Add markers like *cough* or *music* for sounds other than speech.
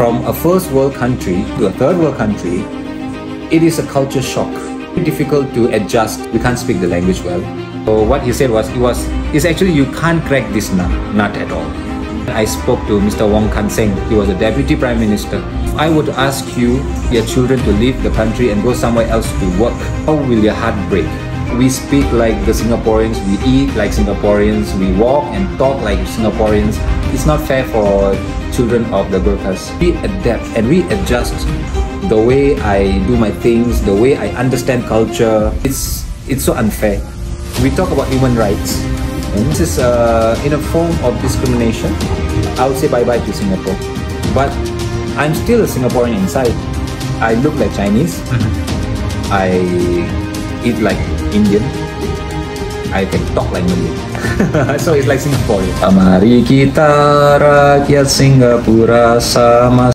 from a first world country to a third world country, it is a culture shock. Difficult to adjust. We can't speak the language well. So what he said was, it was, it's actually you can't crack this nut, nut at all. I spoke to Mr. Wong Kan Seng. He was a deputy prime minister. If I would ask you, your children to leave the country and go somewhere else to work, how will your heart break? We speak like the Singaporeans, we eat like Singaporeans, we walk and talk like Singaporeans. It's not fair for children of the Gurkhas. We adapt and we adjust the way I do my things, the way I understand culture. It's it's so unfair. We talk about human rights. And this is uh, in a form of discrimination. I would say bye-bye to Singapore. But I'm still a Singaporean inside. I look like Chinese. I eat like Indian. I can talk like *laughs* so it's like Singaporean. Mari kita rakyat Singapura sama